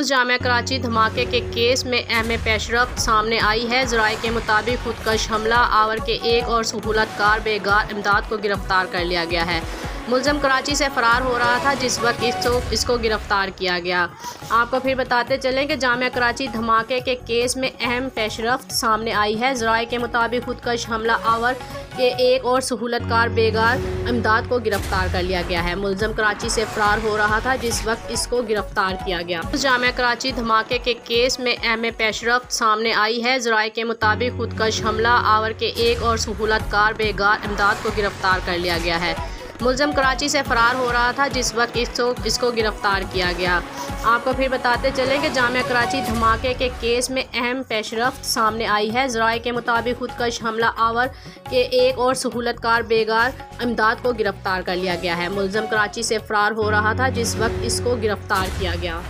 जामिया कराची धमाके के केस में अहम पेशरफ सामने आई है। जराये के मुताबिक खुदकश हमला, आवर के एक और सहूलत कार बेगार इमदाद को गिरफ़्तार कर लिया गया है। मुलम कराची से फरार हो रहा था, जिस वक्त इसको तो इसको गिरफ़्तार किया गया। आपको फिर बताते चलें कि जामिया कराची धमाके के केस में अहम पेशरफ सामने आई है। जराये के मुताबिक खुदकश हमला, आवर के एक और सहूलतकार बेगार इमदाद को गिरफ़्तार कर लिया गया है। मुलजम कराची से फरार हो रहा था, जिस वक्त इसको गिरफ़्तार किया गया। जामिया कराची धमाके के केस में अहम पेशरफ सामने आई है। जराये के मुताबिक खुदकश हमला, आवर के एक और सहूलतकार बेगार इमदाद को गिरफ़्तार कर लिया गया है। मुलजम कराची से फ़रार हो रहा था, जिस वक्त इसको इसको गिरफ़्तार किया गया। आपको फिर बताते चलें कि जाम कराची धमाके के केस में अहम पेशरफ सामने आई है। ज़राए के मुताबिक खुदकश हमला आवर के एक और सहूलतकार बेगार इमदाद को गिरफ़्तार कर लिया गया है। मुलजम कराची से फ़रार हो रहा था, जिस वक्त इसको गिरफ़्तार किया गया।